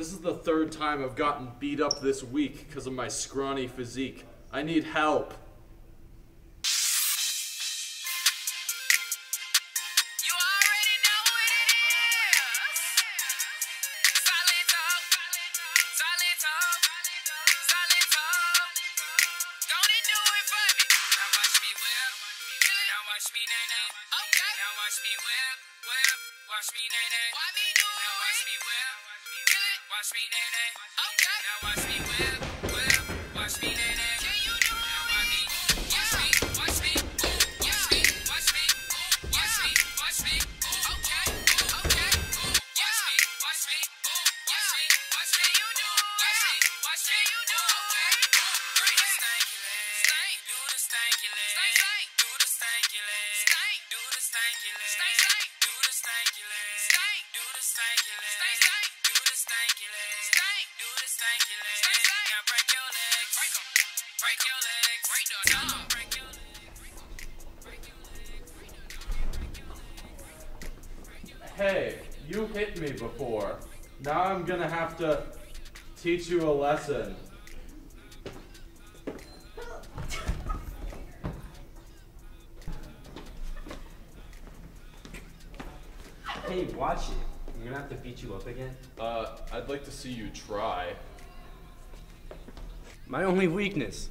This is the third time I've gotten beat up this week because of my scrawny physique. I need help. Watch me whip, whip, watch me nay nay. Why me do it? Now watch me whip, watch me nay nay. Okay. Now watch me whip, whip, watch me nay nay. Stank. Do the stanky leg. Stank, stank. Do the stanky leg. Stank. Do the stanky leg. Stank, stank. Now break your legs. Break 'em. Break your legs. Break the dog. Break your legs. Break your legs. Break the dog. Hey, you hit me before. Now I'm gonna have to teach you a lesson. Hey, watch it. I'm gonna have to beat you up again. Uh, I'd like to see you try. My only weakness.